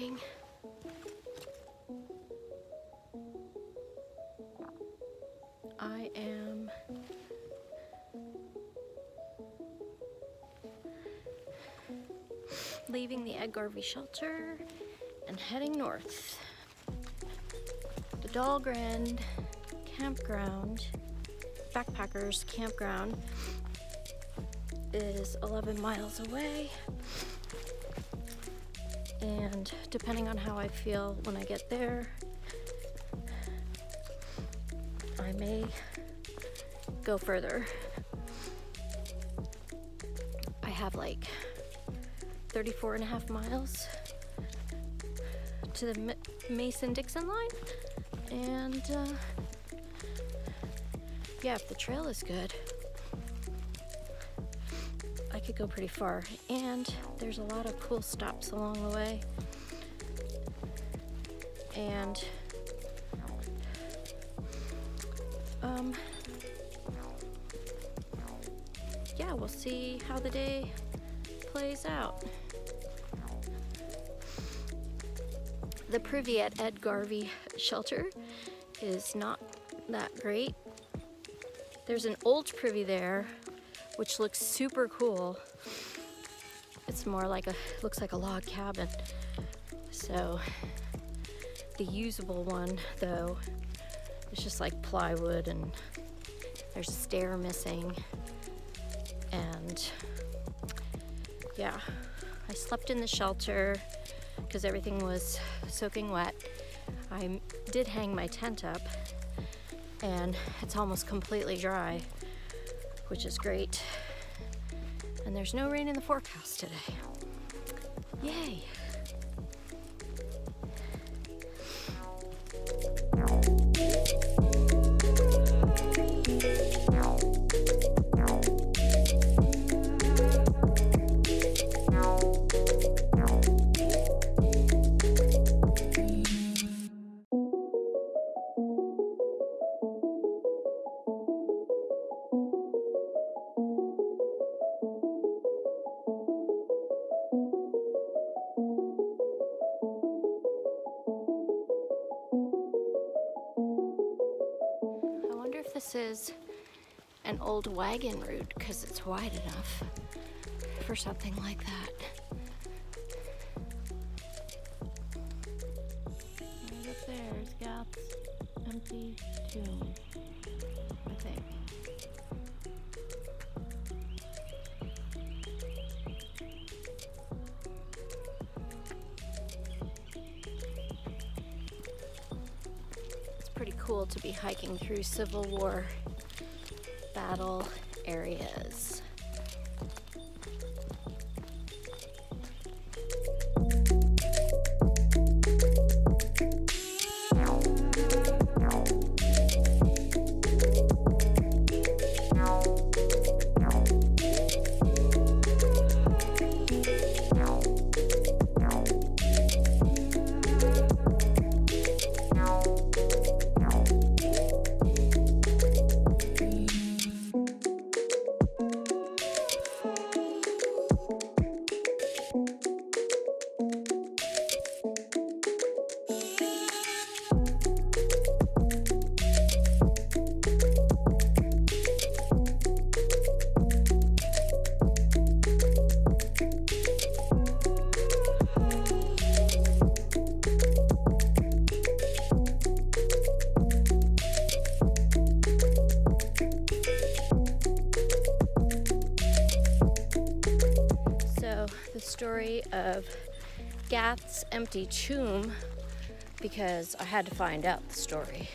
morning. I am leaving the Ed Garvey shelter and heading north. The Dahlgren campground, backpackers campground, is 11 miles away. And depending on how I feel when I get there, I may go further. I have like 34 and a half miles to the Mason-Dixon line. And uh, yeah, if the trail is good, go pretty far. And there's a lot of cool stops along the way. And um, yeah, we'll see how the day plays out. The privy at Ed Garvey shelter is not that great. There's an old privy there, which looks super cool. It's more like a, looks like a log cabin. So the usable one though, is just like plywood and there's a stair missing. And yeah, I slept in the shelter because everything was soaking wet. I did hang my tent up and it's almost completely dry, which is great. And there's no rain in the forecast today. Yay! An old wagon route because it's wide enough for something like that. Right up there is Gath's empty tomb, I think. It's pretty cool to be hiking through Civil War battle areas. Empty tomb, because I had to find out the story,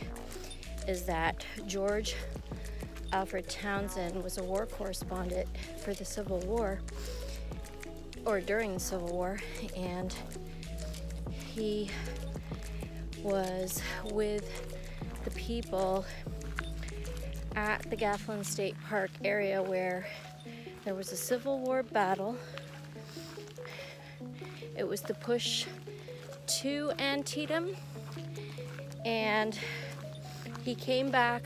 is that George Alfred Townsend was a war correspondent for the Civil War, or during the Civil War, and he was with the people at the Gathland State Park area where there was a Civil War battle. It was the push to Antietam, and he came back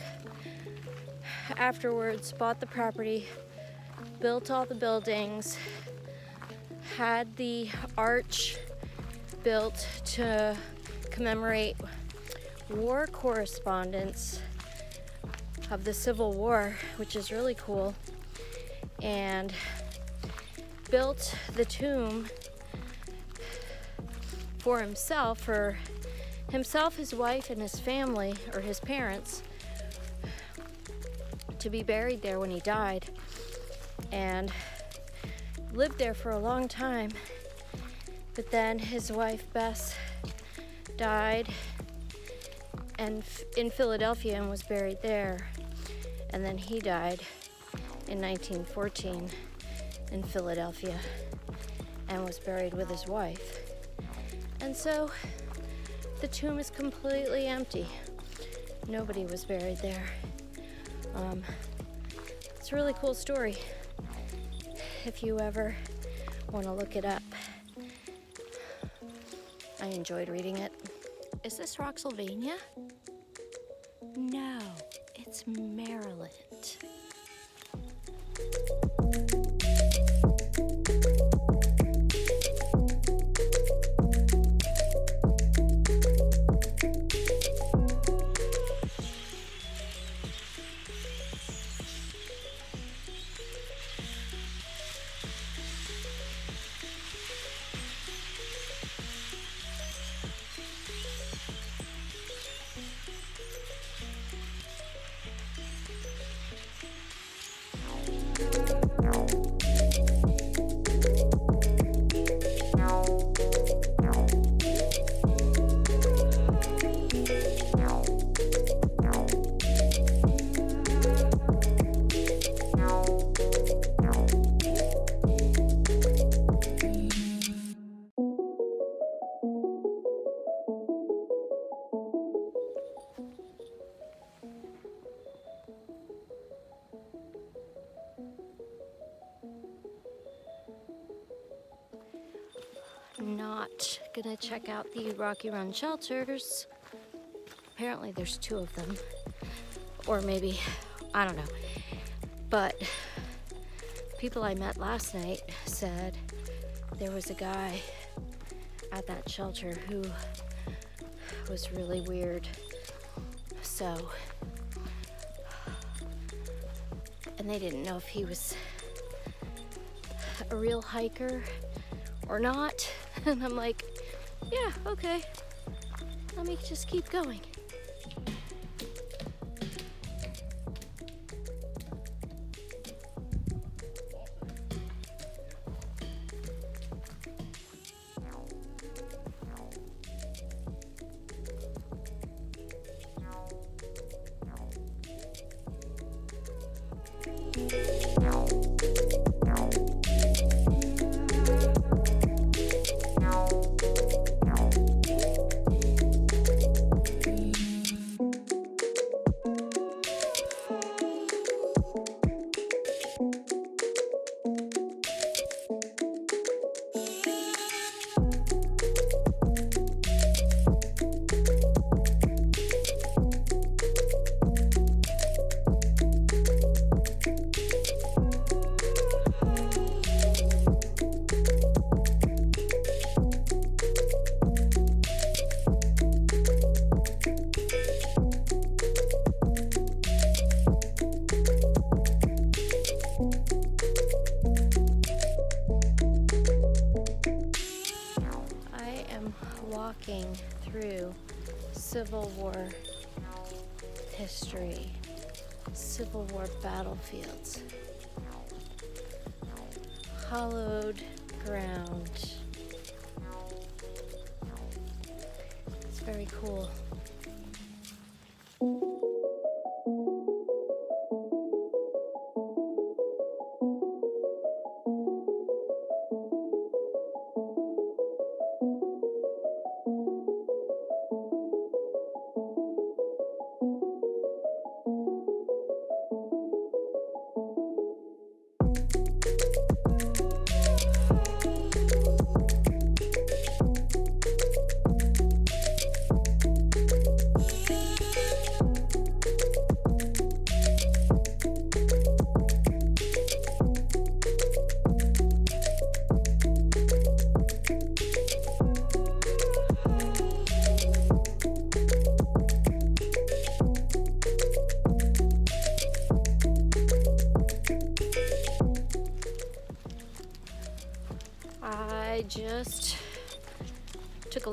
afterwards, bought the property, built all the buildings, had the arch built to commemorate war correspondence of the Civil War, which is really cool. And built the tomb for himself, for himself, his wife, and his family, or his parents, to be buried there when he died. And lived there for a long time. But then his wife, Bess, died and in Philadelphia and was buried there. And then he died in 1914 in Philadelphia and was buried with his wife. And so the tomb is completely empty. Nobody was buried there. Um, it's a really cool story if you ever want to look it up. I enjoyed reading it. Is this Rocksylvania? No, it's Maryland. Not gonna check out the Rocky Run shelters. Apparently, there's two of them. Or maybe, I don't know. But people I met last night said there was a guy at that shelter who was really weird. So, and they didn't know if he was a real hiker or not. And I'm like, yeah, okay. Let me just keep going. Civil War battlefields, hollowed ground. It's very cool.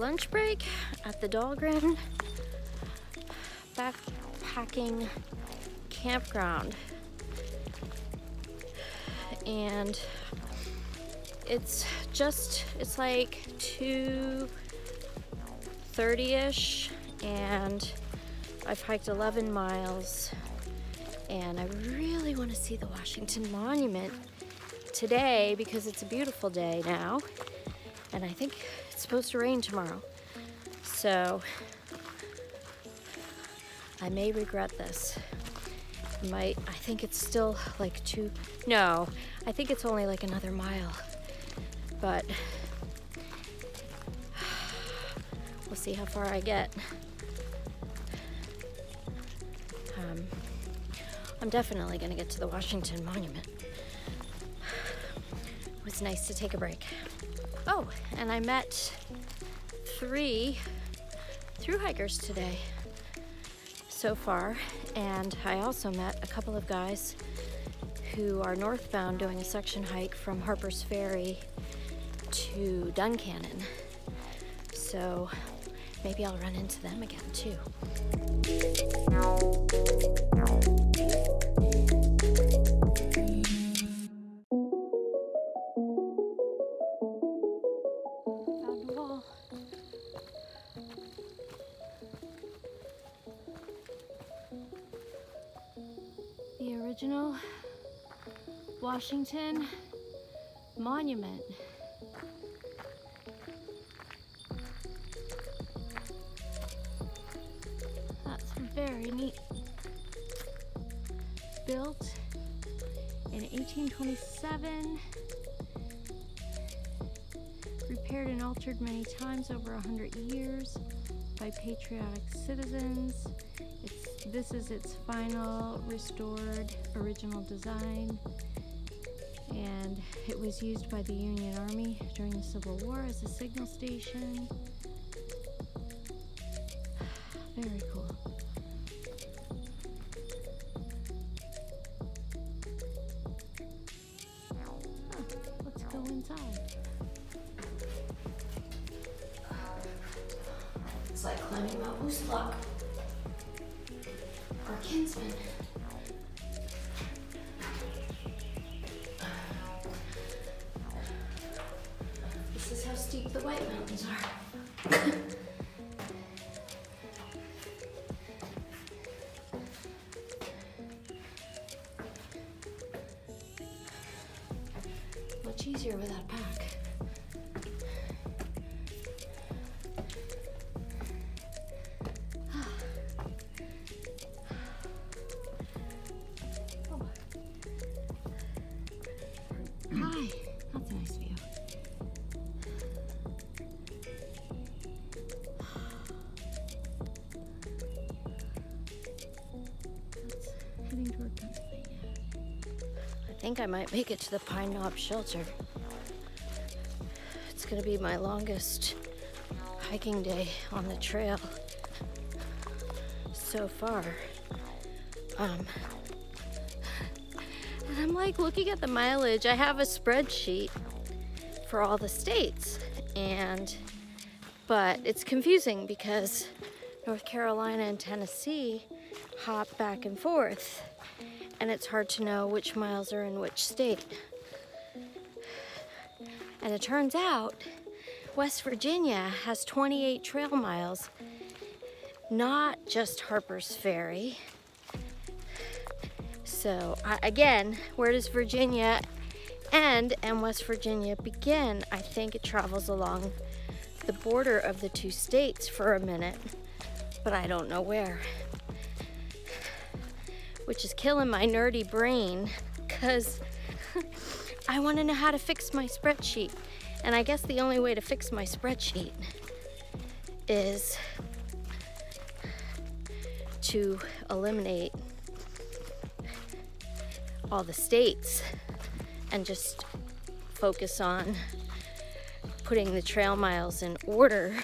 Lunch break at the Dahlgren backpacking campground. And it's just, it's like 2.30ish and I've hiked 11 miles and I really want to see the Washington Monument today because it's a beautiful day now and I think supposed to rain tomorrow. So I may regret this. I might, I think it's still like two, no, I think it's only like another mile, but we'll see how far I get. Um, I'm definitely gonna get to the Washington Monument. It was nice to take a break. Oh, and I met three through hikers today so far, and I also met a couple of guys who are northbound doing a section hike from Harper's Ferry to Duncannon. So maybe I'll run into them again too. Washington Monument. That's very neat. Built in 1827 repaired and altered many times over a hundred years by patriotic citizens. It's, this is its final restored original design, and it was used by the Union Army during the Civil War as a signal station. Very cool. Let's go inside. It's like climbing Mount Moosilauke. Our kinsman. Are. toward Pennsylvania. I think I might make it to the Pine Knob Shelter. It's gonna be my longest hiking day on the trail so far. Um, and I'm like looking at the mileage. I have a spreadsheet for all the states, and but it's confusing because North Carolina and Tennessee hop back and forth and it's hard to know which miles are in which state. And it turns out West Virginia has 28 trail miles, not just Harper's Ferry. So, again, where does Virginia end and West Virginia begin? I think it travels along the border of the two states for a minute, but I don't know where which is killing my nerdy brain because I want to know how to fix my spreadsheet. And I guess the only way to fix my spreadsheet is to eliminate all the states and just focus on putting the trail miles in order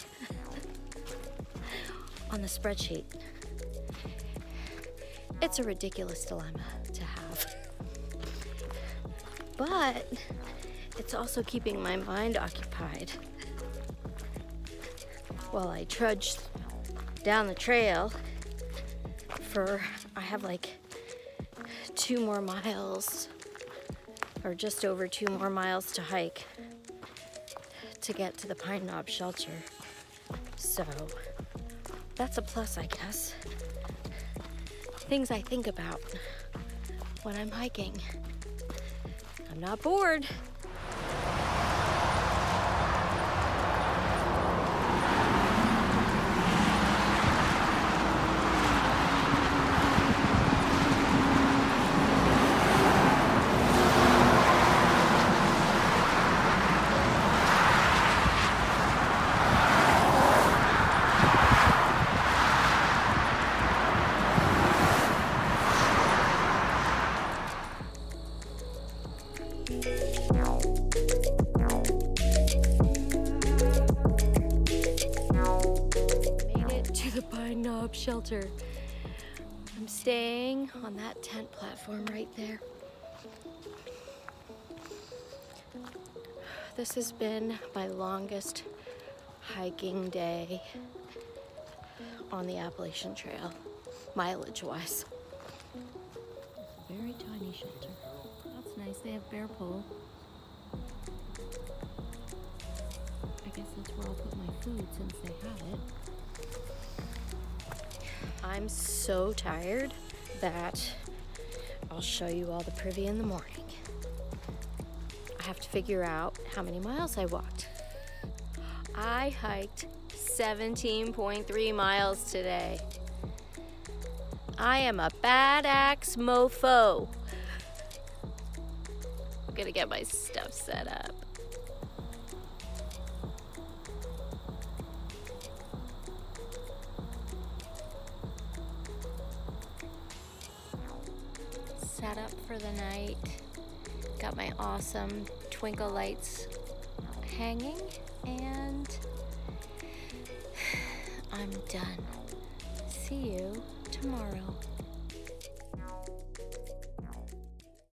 on the spreadsheet. It's a ridiculous dilemma to have. But it's also keeping my mind occupied while I trudge down the trail for, I have like two more miles or just over two more miles to hike to get to the Pine Knob shelter. So that's a plus, I guess. Things I think about when I'm hiking. I'm not bored. Staying on that tent platform right there. This has been my longest hiking day on the Appalachian Trail, mileage wise. It's a very tiny shelter. That's nice. They have bear pole. I guess that's where I'll put my food since they have it. I'm so tired that I'll show you all the privy in the morning. I have to figure out how many miles I walked. I hiked 17.3 miles today. I am a bad axe mofo. I'm gonna get my stuff set up. set up for the night. Got my awesome twinkle lights hanging and I'm done. See you tomorrow.